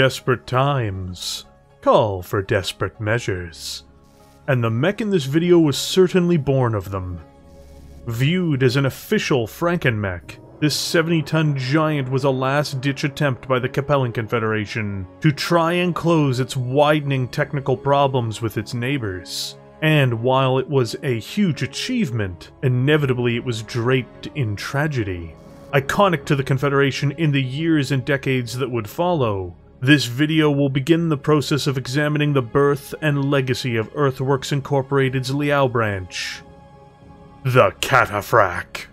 Desperate times call for desperate measures, and the mech in this video was certainly born of them. Viewed as an official Frankenmech, this 70 ton giant was a last ditch attempt by the Capellan Confederation to try and close its widening technical problems with its neighbors. And while it was a huge achievement, inevitably it was draped in tragedy. Iconic to the Confederation in the years and decades that would follow, this video will begin the process of examining the birth and legacy of Earthworks Incorporated's Liao branch, the Cataphract.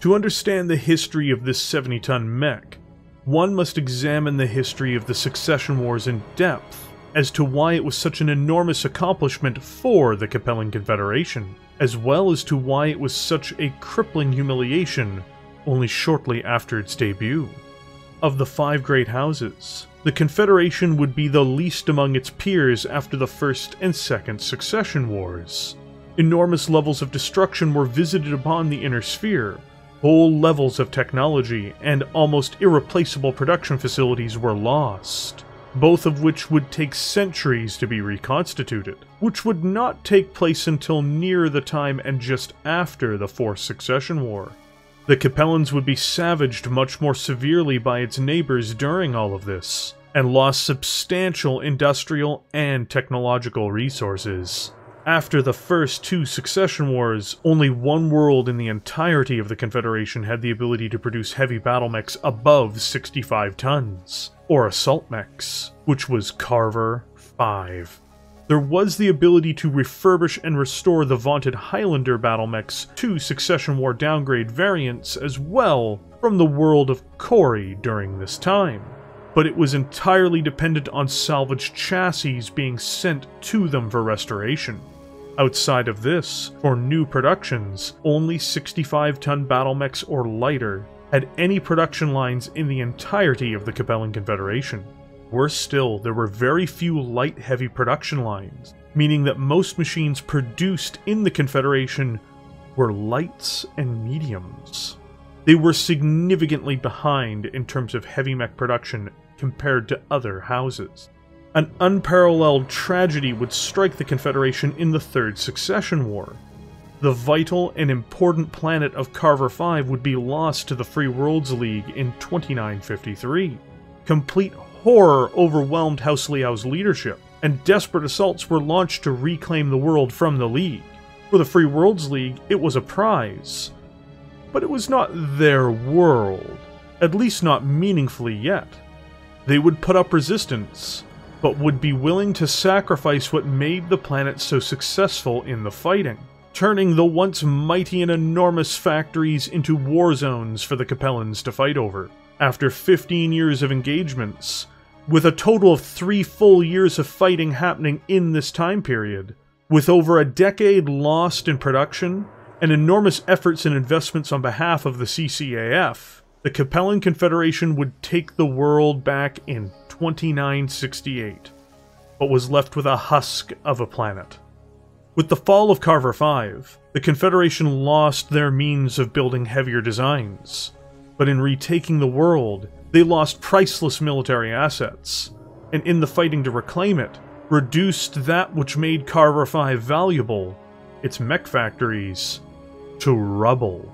To understand the history of this 70 ton mech, one must examine the history of the Succession Wars in depth as to why it was such an enormous accomplishment for the Capellan Confederation, as well as to why it was such a crippling humiliation only shortly after its debut. Of the five great houses, the Confederation would be the least among its peers after the First and Second Succession Wars. Enormous levels of destruction were visited upon the Inner Sphere, Whole levels of technology and almost irreplaceable production facilities were lost, both of which would take centuries to be reconstituted, which would not take place until near the time and just after the Fourth Succession War. The Capellans would be savaged much more severely by its neighbors during all of this, and lost substantial industrial and technological resources. After the first two succession wars, only one world in the entirety of the Confederation had the ability to produce heavy battle mechs above 65 tons, or assault mechs, which was Carver 5. There was the ability to refurbish and restore the vaunted Highlander battle mechs to Succession War downgrade variants as well from the world of Kori during this time but it was entirely dependent on salvaged chassis being sent to them for restoration. Outside of this, for new productions, only 65 ton battle mechs or lighter had any production lines in the entirety of the Capellan Confederation. Worse still, there were very few light heavy production lines, meaning that most machines produced in the Confederation were lights and mediums. They were significantly behind in terms of heavy mech production compared to other houses. An unparalleled tragedy would strike the Confederation in the Third Succession War. The vital and important planet of Carver 5 would be lost to the Free Worlds League in 2953. Complete horror overwhelmed House Liao's leadership, and desperate assaults were launched to reclaim the world from the League. For the Free Worlds League, it was a prize. But it was not their world, at least not meaningfully yet. They would put up resistance, but would be willing to sacrifice what made the planet so successful in the fighting, turning the once mighty and enormous factories into war zones for the Capellans to fight over. After 15 years of engagements, with a total of three full years of fighting happening in this time period, with over a decade lost in production, and enormous efforts and investments on behalf of the CCAF, the Capellan Confederation would take the world back in 2968, but was left with a husk of a planet. With the fall of Carver 5, the Confederation lost their means of building heavier designs, but in retaking the world, they lost priceless military assets, and in the fighting to reclaim it, reduced that which made Carver 5 valuable, its mech factories, to rubble.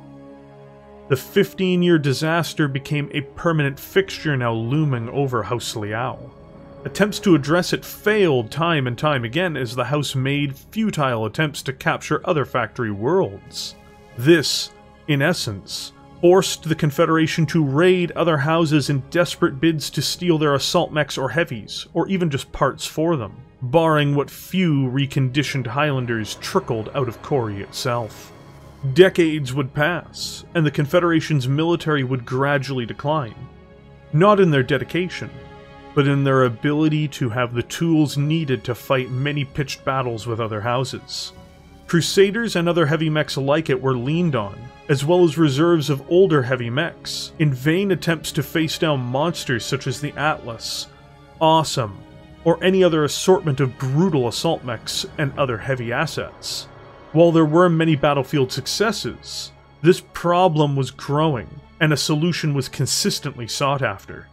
The 15 year disaster became a permanent fixture now looming over House Liao. Attempts to address it failed time and time again as the House made futile attempts to capture other factory worlds. This, in essence, forced the Confederation to raid other houses in desperate bids to steal their assault mechs or heavies, or even just parts for them, barring what few reconditioned Highlanders trickled out of Kori itself. Decades would pass, and the Confederation's military would gradually decline. Not in their dedication, but in their ability to have the tools needed to fight many pitched battles with other houses. Crusaders and other heavy mechs like it were leaned on, as well as reserves of older heavy mechs, in vain attempts to face down monsters such as the Atlas, Awesome, or any other assortment of brutal assault mechs and other heavy assets. While there were many battlefield successes, this problem was growing, and a solution was consistently sought after.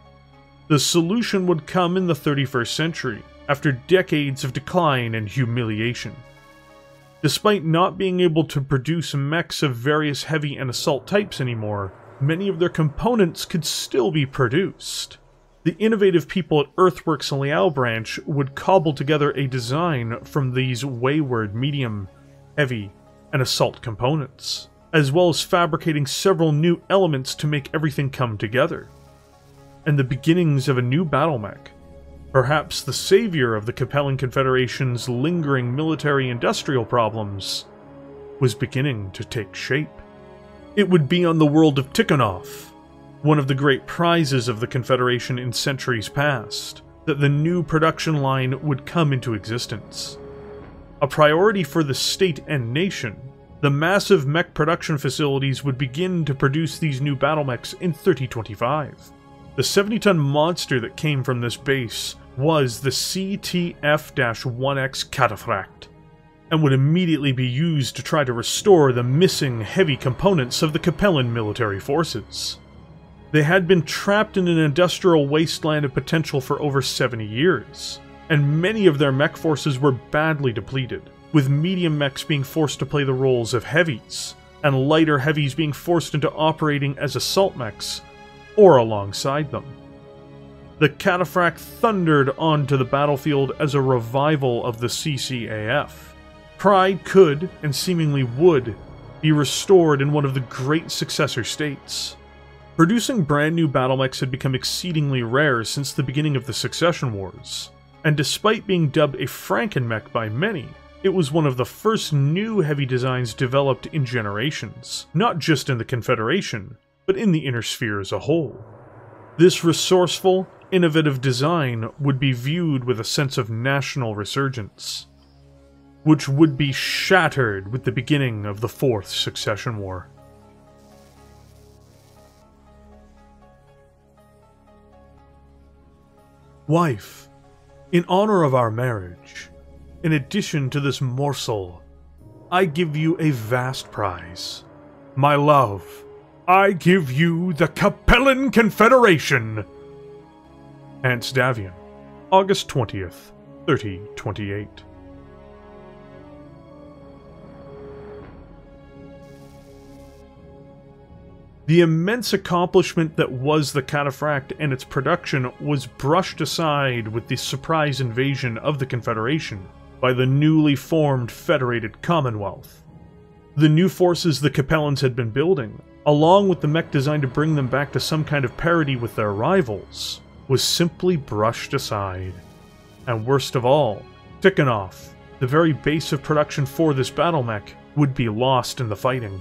The solution would come in the 31st century, after decades of decline and humiliation. Despite not being able to produce mechs of various heavy and assault types anymore, many of their components could still be produced. The innovative people at Earthworks and Liao Branch would cobble together a design from these wayward medium, heavy, and assault components, as well as fabricating several new elements to make everything come together. And the beginnings of a new battle mech, perhaps the savior of the Capellan Confederation's lingering military industrial problems, was beginning to take shape. It would be on the world of Tikhonov, one of the great prizes of the Confederation in centuries past, that the new production line would come into existence. A priority for the state and nation, the massive mech production facilities would begin to produce these new battle mechs in 3025. The 70 ton monster that came from this base was the CTF 1X Cataphract, and would immediately be used to try to restore the missing heavy components of the Capellan military forces. They had been trapped in an industrial wasteland of potential for over 70 years, and many of their mech forces were badly depleted, with medium mechs being forced to play the roles of heavies, and lighter heavies being forced into operating as assault mechs, or alongside them. The Cataphract thundered onto the battlefield as a revival of the CCAF, Pride could, and seemingly would, be restored in one of the great successor states. Producing brand new battle mechs had become exceedingly rare since the beginning of the Succession Wars, and despite being dubbed a Frankenmech by many, it was one of the first new heavy designs developed in generations, not just in the Confederation, but in the Inner Sphere as a whole. This resourceful, innovative design would be viewed with a sense of national resurgence which would be shattered with the beginning of the Fourth Succession War. Wife, in honor of our marriage, in addition to this morsel, I give you a vast prize. My love, I give you the Capellan Confederation! Hanse Davion, August 20th, 3028. The immense accomplishment that was the Cataphract and its production was brushed aside with the surprise invasion of the Confederation by the newly formed Federated Commonwealth. The new forces the Capellans had been building, along with the mech designed to bring them back to some kind of parity with their rivals, was simply brushed aside. And worst of all, Tikhonov, the very base of production for this battle mech, would be lost in the fighting.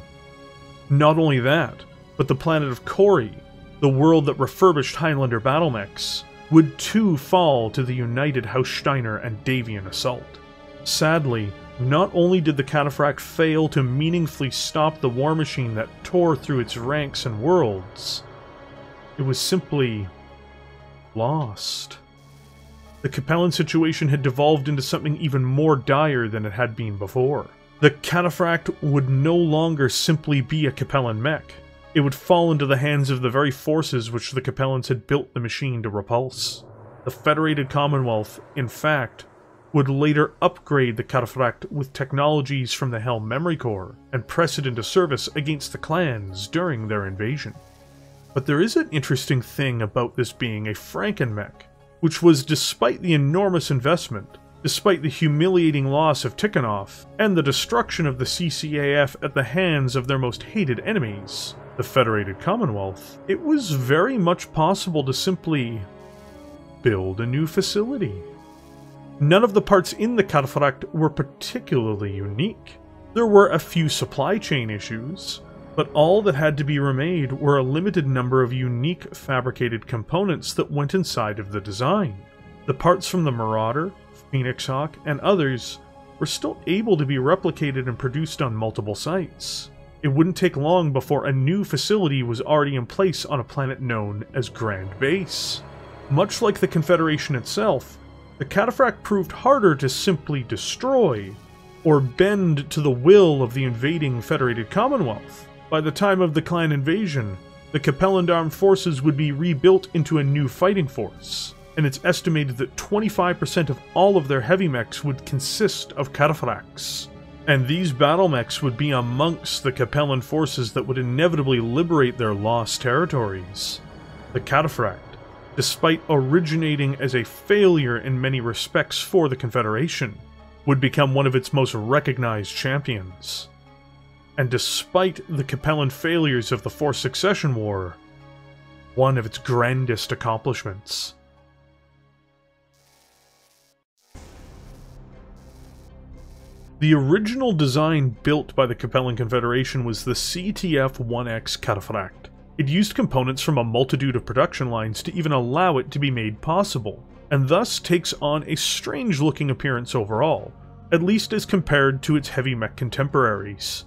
Not only that, but the planet of Kori, the world that refurbished Highlander battle mechs, would too fall to the united House Steiner and Davion assault. Sadly, not only did the Cataphract fail to meaningfully stop the war machine that tore through its ranks and worlds, it was simply lost. The Capellan situation had devolved into something even more dire than it had been before. The Cataphract would no longer simply be a Capellan mech it would fall into the hands of the very forces which the Capellans had built the machine to repulse. The Federated Commonwealth, in fact, would later upgrade the Cataphract with technologies from the Helm Memory Core and press it into service against the clans during their invasion. But there is an interesting thing about this being a Frankenmech, which was despite the enormous investment, despite the humiliating loss of Tikhonov, and the destruction of the CCAF at the hands of their most hated enemies, the Federated Commonwealth, it was very much possible to simply build a new facility. None of the parts in the Cataphract were particularly unique. There were a few supply chain issues, but all that had to be remade were a limited number of unique fabricated components that went inside of the design. The parts from the Marauder, Phoenix Hawk, and others were still able to be replicated and produced on multiple sites it wouldn't take long before a new facility was already in place on a planet known as Grand Base. Much like the Confederation itself, the Cataphract proved harder to simply destroy, or bend to the will of the invading Federated Commonwealth. By the time of the Clan invasion, the Capellan Armed Forces would be rebuilt into a new fighting force, and it's estimated that 25% of all of their heavy mechs would consist of cataphracts. And these battle mechs would be amongst the Capellan forces that would inevitably liberate their lost territories. The cataphract, despite originating as a failure in many respects for the Confederation, would become one of its most recognized champions. And despite the Capellan failures of the Fourth Succession War, one of its grandest accomplishments. The original design built by the Capellan Confederation was the CTF-1X Cataphract. It used components from a multitude of production lines to even allow it to be made possible, and thus takes on a strange looking appearance overall, at least as compared to its heavy mech contemporaries.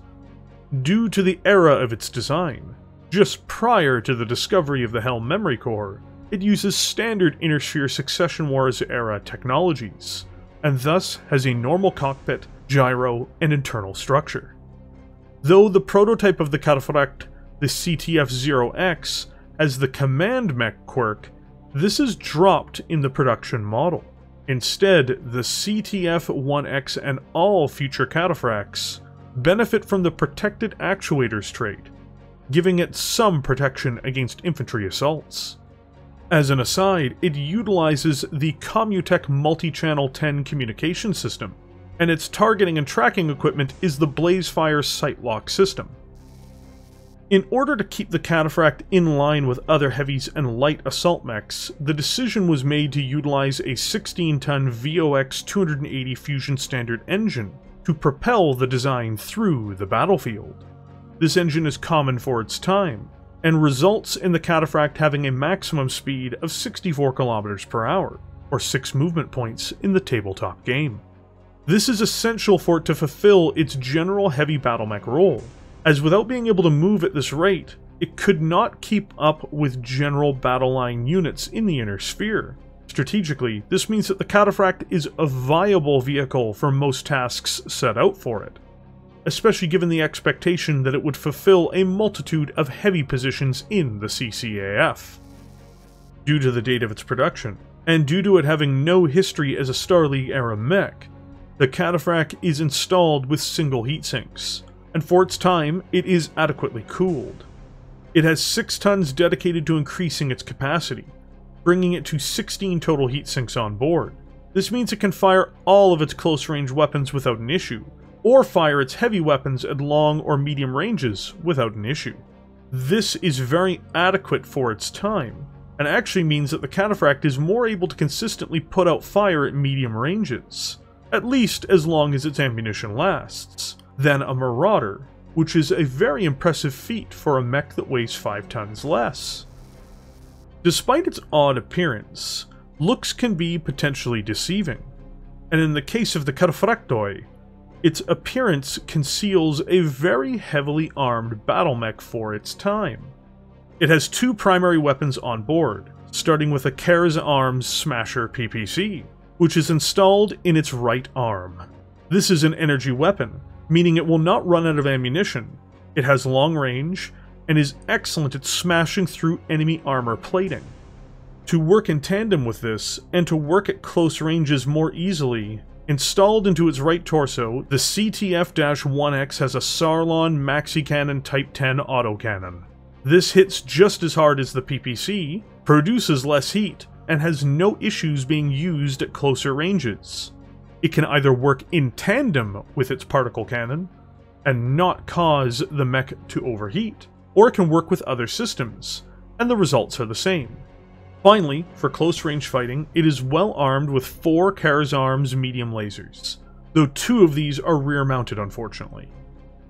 Due to the era of its design, just prior to the discovery of the Helm Memory Core, it uses standard Inner Sphere Succession Wars era technologies, and thus has a normal cockpit gyro, and internal structure. Though the prototype of the Cataphract, the CTF-0X, has the command mech quirk, this is dropped in the production model. Instead, the CTF-1X and all future Cataphracts benefit from the protected actuators trait, giving it some protection against infantry assaults. As an aside, it utilizes the Comutech multi-channel 10 communication system, and its targeting and tracking equipment is the Blazefire sight lock system. In order to keep the Cataphract in line with other heavies and light assault mechs, the decision was made to utilize a 16-ton VOX 280 Fusion Standard engine to propel the design through the battlefield. This engine is common for its time, and results in the Cataphract having a maximum speed of 64 km per hour, or 6 movement points in the tabletop game. This is essential for it to fulfill its general heavy battle mech role, as without being able to move at this rate, it could not keep up with general battle line units in the inner sphere. Strategically, this means that the Cataphract is a viable vehicle for most tasks set out for it, especially given the expectation that it would fulfill a multitude of heavy positions in the CCAF. Due to the date of its production, and due to it having no history as a Star League era mech, the Cataphract is installed with single heatsinks, and for its time, it is adequately cooled. It has 6 tons dedicated to increasing its capacity, bringing it to 16 total heat sinks on board. This means it can fire all of its close-range weapons without an issue, or fire its heavy weapons at long or medium ranges without an issue. This is very adequate for its time, and actually means that the Cataphract is more able to consistently put out fire at medium ranges at least as long as its ammunition lasts, than a Marauder, which is a very impressive feat for a mech that weighs 5 tons less. Despite its odd appearance, looks can be potentially deceiving, and in the case of the Cataphractoi, its appearance conceals a very heavily armed battle mech for its time. It has two primary weapons on board, starting with a Ceres Arms Smasher PPC, which is installed in its right arm. This is an energy weapon, meaning it will not run out of ammunition. It has long range, and is excellent at smashing through enemy armor plating. To work in tandem with this, and to work at close ranges more easily, installed into its right torso, the CTF-1X has a Sarlon Maxi Cannon Type 10 autocannon. This hits just as hard as the PPC, produces less heat, and has no issues being used at closer ranges. It can either work in tandem with its particle cannon and not cause the mech to overheat, or it can work with other systems, and the results are the same. Finally, for close range fighting, it is well armed with four Ceres Arms medium lasers, though two of these are rear mounted unfortunately.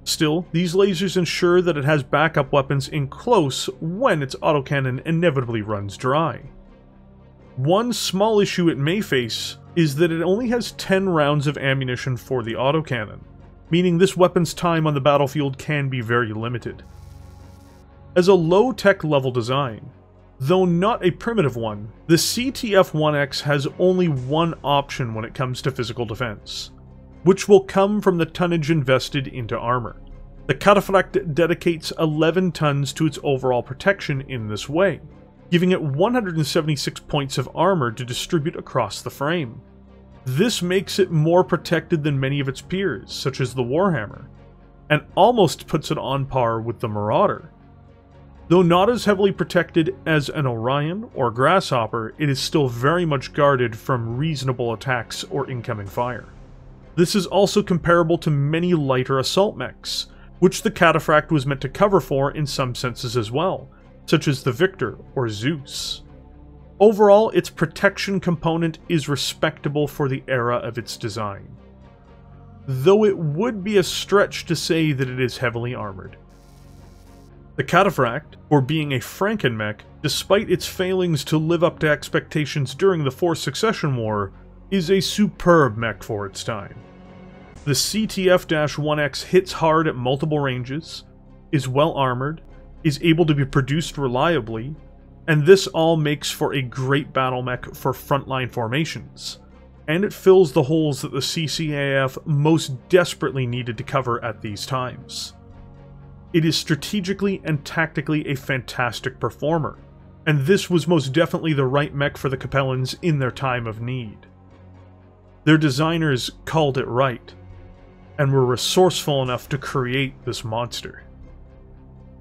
Still, these lasers ensure that it has backup weapons in close when its autocannon inevitably runs dry. One small issue it may face is that it only has 10 rounds of ammunition for the autocannon, meaning this weapon's time on the battlefield can be very limited. As a low-tech level design, though not a primitive one, the CTF-1X has only one option when it comes to physical defense, which will come from the tonnage invested into armor. The Cataphract dedicates 11 tons to its overall protection in this way, giving it 176 points of armor to distribute across the frame. This makes it more protected than many of its peers, such as the Warhammer, and almost puts it on par with the Marauder. Though not as heavily protected as an Orion or Grasshopper, it is still very much guarded from reasonable attacks or incoming fire. This is also comparable to many lighter assault mechs, which the Cataphract was meant to cover for in some senses as well, such as the Victor or Zeus. Overall, its protection component is respectable for the era of its design, though it would be a stretch to say that it is heavily armored. The Cataphract, for being a Frankenmech, despite its failings to live up to expectations during the Fourth Succession War, is a superb mech for its time. The CTF-1X hits hard at multiple ranges, is well armored, is able to be produced reliably, and this all makes for a great battle mech for frontline formations, and it fills the holes that the CCAF most desperately needed to cover at these times. It is strategically and tactically a fantastic performer, and this was most definitely the right mech for the Capellans in their time of need. Their designers called it right, and were resourceful enough to create this monster.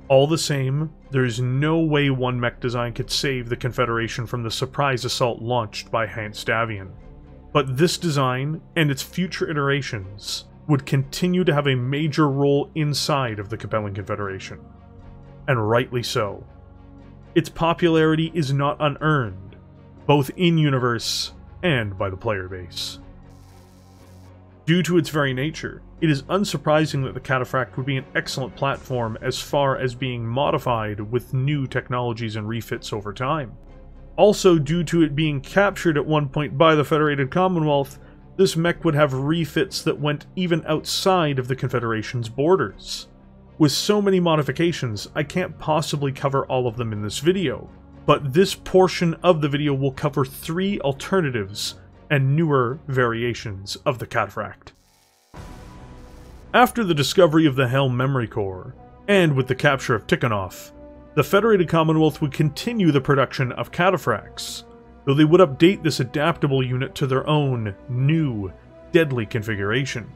All the same, there's no way one mech design could save the Confederation from the surprise assault launched by Hanse Davion. But this design, and its future iterations, would continue to have a major role inside of the Capellan Confederation. And rightly so. Its popularity is not unearned, both in universe and by the player base. Due to its very nature, it is unsurprising that the Cataphract would be an excellent platform as far as being modified with new technologies and refits over time. Also, due to it being captured at one point by the Federated Commonwealth, this mech would have refits that went even outside of the Confederation's borders. With so many modifications, I can't possibly cover all of them in this video, but this portion of the video will cover three alternatives and newer variations of the Cataphract. After the discovery of the Helm memory core, and with the capture of Tikhonov, the Federated Commonwealth would continue the production of cataphracts, though they would update this adaptable unit to their own, new, deadly configuration.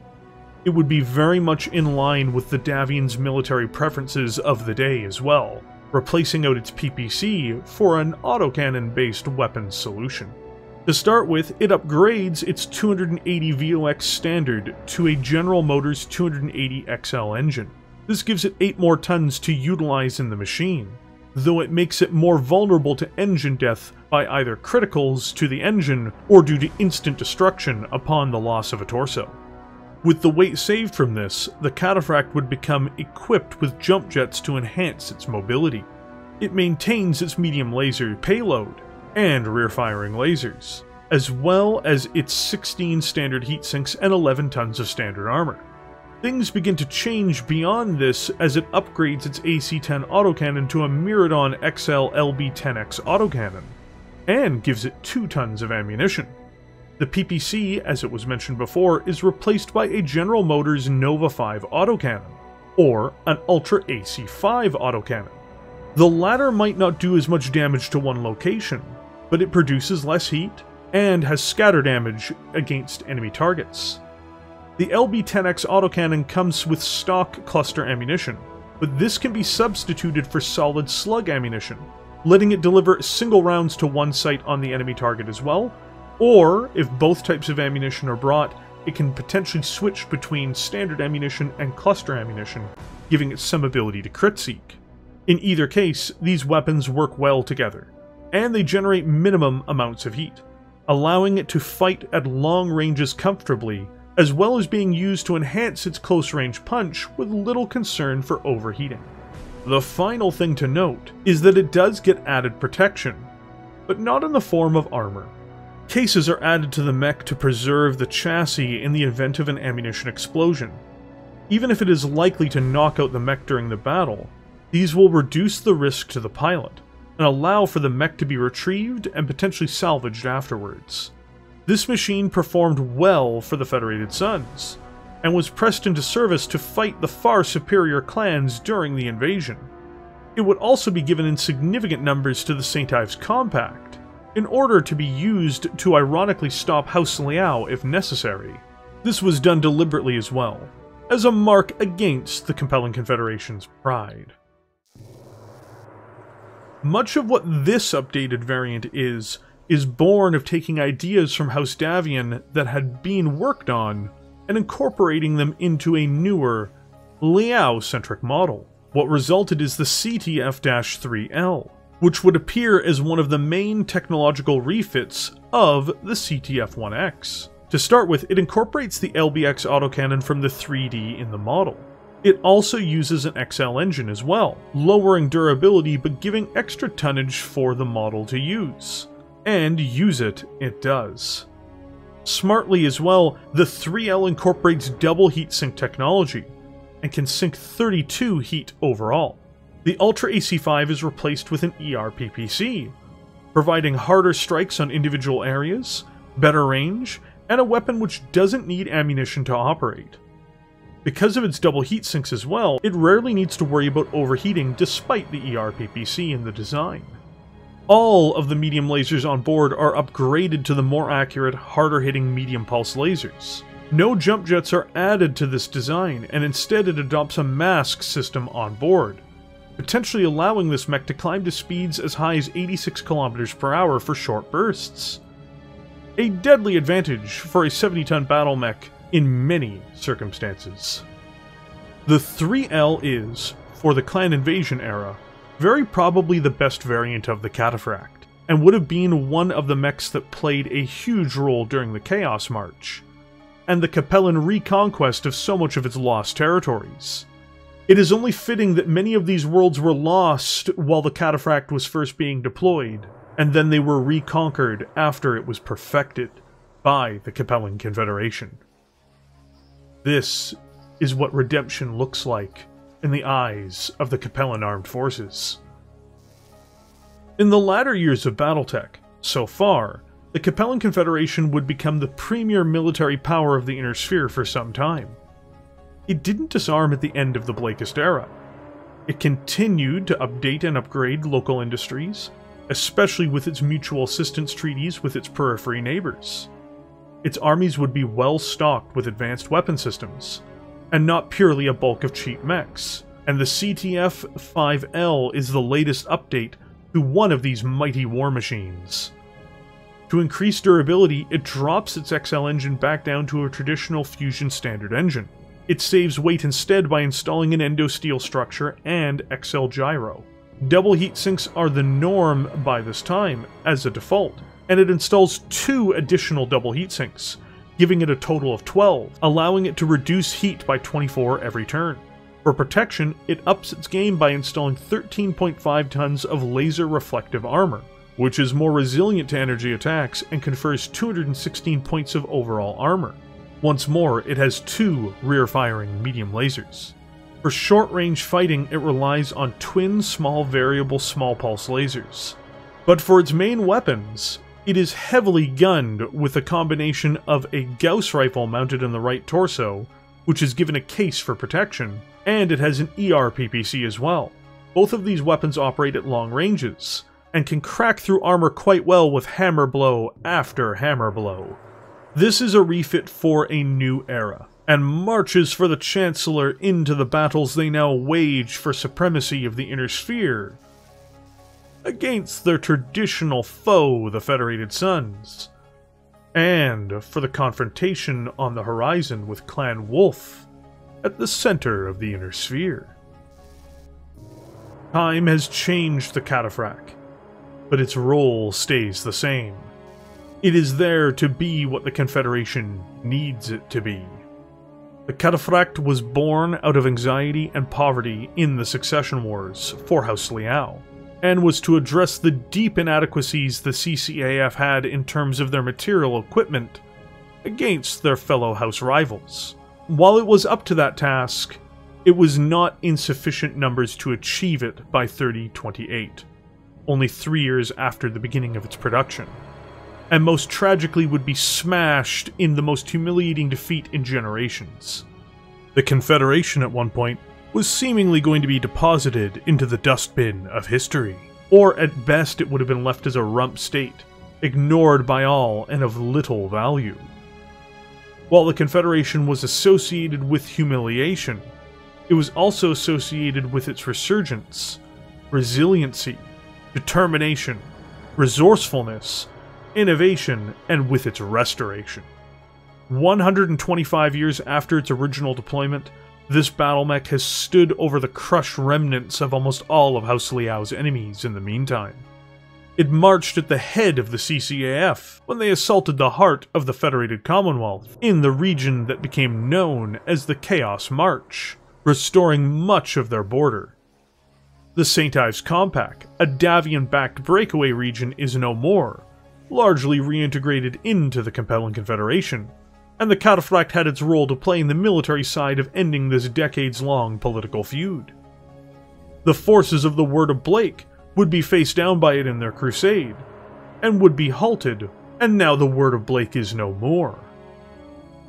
It would be very much in line with the Davion's military preferences of the day as well, replacing out its PPC for an autocannon-based weapons solution. To start with, it upgrades its 280 VOX standard to a General Motors 280 XL engine. This gives it 8 more tons to utilize in the machine, though it makes it more vulnerable to engine death by either criticals to the engine or due to instant destruction upon the loss of a torso. With the weight saved from this, the Cataphract would become equipped with jump jets to enhance its mobility. It maintains its medium laser payload and rear-firing lasers, as well as its 16 standard heat sinks and 11 tons of standard armor. Things begin to change beyond this as it upgrades its AC-10 autocannon to a Miradon XL LB-10X autocannon, and gives it 2 tons of ammunition. The PPC, as it was mentioned before, is replaced by a General Motors Nova 5 autocannon, or an Ultra AC-5 autocannon. The latter might not do as much damage to one location, but it produces less heat, and has scatter damage against enemy targets. The LB-10X autocannon comes with stock cluster ammunition, but this can be substituted for solid slug ammunition, letting it deliver single rounds to one site on the enemy target as well, or, if both types of ammunition are brought, it can potentially switch between standard ammunition and cluster ammunition, giving it some ability to crit seek. In either case, these weapons work well together, and they generate minimum amounts of heat, allowing it to fight at long ranges comfortably as well as being used to enhance its close range punch with little concern for overheating. The final thing to note is that it does get added protection, but not in the form of armor. Cases are added to the mech to preserve the chassis in the event of an ammunition explosion. Even if it is likely to knock out the mech during the battle, these will reduce the risk to the pilot, and allow for the mech to be retrieved and potentially salvaged afterwards. This machine performed well for the Federated Suns, and was pressed into service to fight the far superior clans during the invasion. It would also be given in significant numbers to the St. Ives Compact, in order to be used to ironically stop House Liao if necessary. This was done deliberately as well, as a mark against the Capellan Confederation's pride. Much of what this updated variant is, is born of taking ideas from House Davion that had been worked on and incorporating them into a newer, Liao-centric model. What resulted is the CTF-3L, which would appear as one of the main technological refits of the CTF-1X. To start with, it incorporates the LBX autocannon from the 3D in the model. It also uses an XL engine as well, lowering durability but giving extra tonnage for the model to use. And use it, it does. Smartly as well, the 3L incorporates double heatsink technology, and can sink 32 heat overall. The Ultra AC5 is replaced with an ERPPC, providing harder strikes on individual areas, better range, and a weapon which doesn't need ammunition to operate. Because of its double heat sinks as well, it rarely needs to worry about overheating despite the ERPPC in the design. All of the medium lasers on board are upgraded to the more accurate, harder hitting medium pulse lasers. No jump jets are added to this design, and instead it adopts a MASC system on board, potentially allowing this mech to climb to speeds as high as 86 km per hour for short bursts a deadly advantage for a 70 ton battle mech in many circumstances. The 3L is, for the clan invasion era, very probably the best variant of the Cataphract, and would have been one of the mechs that played a huge role during the Chaos March, and the Capellan reconquest of so much of its lost territories. It is only fitting that many of these worlds were lost while the Cataphract was first being deployed, and then they were reconquered after it was perfected by the Capellan Confederation. This is what redemption looks like in the eyes of the Capellan Armed Forces. In the latter years of Battletech, so far, the Capellan Confederation would become the premier military power of the Inner Sphere for some time. It didn't disarm at the end of the Blakist era. It continued to update and upgrade local industries, especially with its mutual assistance treaties with its periphery neighbors. Its armies would be well stocked with advanced weapon systems, and not purely a bulk of cheap mechs, and the CTF-5L is the latest update to one of these mighty war machines. To increase durability, it drops its XL engine back down to a traditional Fusion standard engine. It saves weight instead by installing an endosteel structure and XL gyro. Double heat sinks are the norm by this time, as a default, and it installs two additional double heat sinks, giving it a total of 12, allowing it to reduce heat by 24 every turn. For protection, it ups its game by installing 13.5 tons of laser reflective armor, which is more resilient to energy attacks and confers 216 points of overall armor. Once more, it has two rear-firing medium lasers. For short-range fighting, it relies on twin small variable small pulse lasers. But for its main weapons, it is heavily gunned with a combination of a Gauss rifle mounted in the right torso, which is given a CASE for protection, and it has an ERPPC as well. Both of these weapons operate at long ranges, and can crack through armor quite well with hammer blow after hammer blow. This is a refit for a new era, and marches for the Chancellor into the battles they now wage for supremacy of the Inner Sphere against their traditional foe, the Federated Suns, and for the confrontation on the horizon with Clan Wolf at the center of the Inner Sphere. Time has changed the Cataphract, but its role stays the same. It is there to be what the Confederation needs it to be. The Cataphract was born out of anxiety and poverty in the succession wars for House Liao, and was to address the deep inadequacies the CCAF had in terms of their material equipment against their fellow house rivals. While it was up to that task, it was not in sufficient numbers to achieve it by 3028, only three years after the beginning of its production and most tragically would be smashed in the most humiliating defeat in generations. The Confederation at one point was seemingly going to be deposited into the dustbin of history, or at best it would have been left as a rump state, ignored by all and of little value. While the Confederation was associated with humiliation, it was also associated with its resurgence, resiliency, determination, resourcefulness, innovation, and with its restoration. 125 years after its original deployment, this battle mech has stood over the crushed remnants of almost all of House Liao's enemies in the meantime. It marched at the head of the CCAF when they assaulted the heart of the Federated Commonwealth in the region that became known as the Chaos March, restoring much of their border. The St. Ives Compact, a Davion backed breakaway region, is no more, largely reintegrated into the Capellan Confederation, and the Cataphract had its role to play in the military side of ending this decades long political feud. The forces of the Word of Blake would be faced down by it in their crusade, and would be halted, and now the Word of Blake is no more.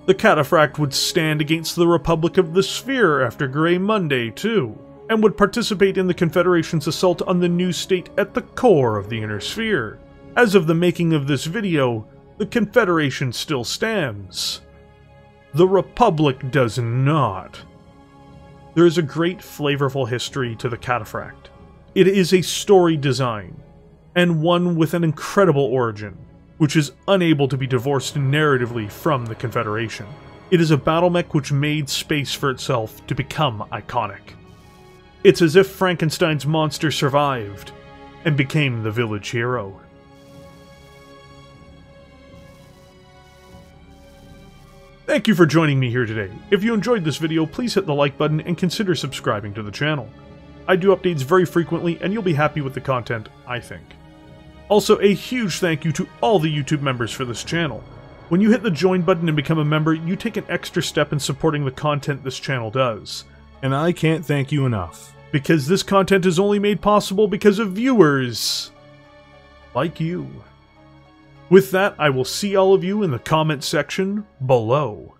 The Cataphract would stand against the Republic of the Sphere after Grey Monday, too, and would participate in the Confederation's assault on the new state at the core of the Inner Sphere. As of the making of this video, the Confederation still stands. The Republic does not. There is a great flavorful history to the Cataphract. It is a story design, and one with an incredible origin, which is unable to be divorced narratively from the Confederation. It is a battle mech which made space for itself to become iconic. It's as if Frankenstein's monster survived and became the village hero. Thank you for joining me here today. If you enjoyed this video, please hit the like button and consider subscribing to the channel. I do updates very frequently and you'll be happy with the content, I think. Also, a huge thank you to all the YouTube members for this channel. When you hit the join button and become a member, you take an extra step in supporting the content this channel does. And I can't thank you enough. Because this content is only made possible because of viewers like you. With that, I will see all of you in the comment section below.